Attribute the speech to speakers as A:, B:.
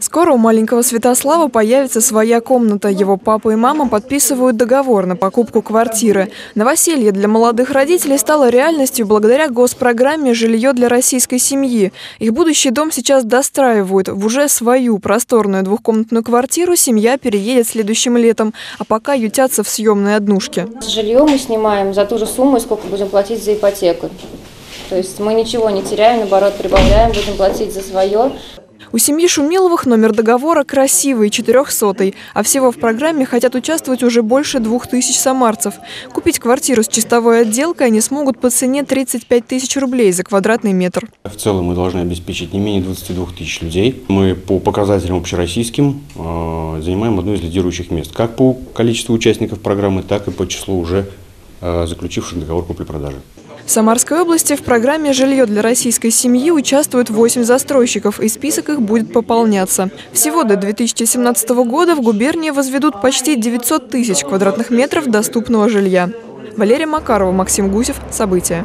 A: Скоро у маленького Святослава появится своя комната. Его папа и мама подписывают договор на покупку квартиры. Новоселье для молодых родителей стало реальностью благодаря госпрограмме «Жилье для российской семьи». Их будущий дом сейчас достраивают. В уже свою просторную двухкомнатную квартиру семья переедет следующим летом, а пока ютятся в съемной однушке.
B: Жилье мы снимаем за ту же сумму, сколько будем платить за ипотеку. То есть мы ничего не теряем, наоборот, прибавляем, будем платить за свое.
A: У семьи Шумиловых номер договора красивый, четырехсотый, а всего в программе хотят участвовать уже больше двух тысяч самарцев. Купить квартиру с чистовой отделкой они смогут по цене 35 тысяч рублей за квадратный метр.
C: В целом мы должны обеспечить не менее 22 тысяч людей. Мы по показателям общероссийским э, занимаем одно из лидирующих мест, как по количеству участников программы, так и по числу уже э, заключивших договор купли-продажи.
A: В Самарской области в программе «Жилье для российской семьи» участвуют 8 застройщиков, и список их будет пополняться. Всего до 2017 года в губернии возведут почти 900 тысяч квадратных метров доступного жилья. Валерия Макарова, Максим Гусев. События.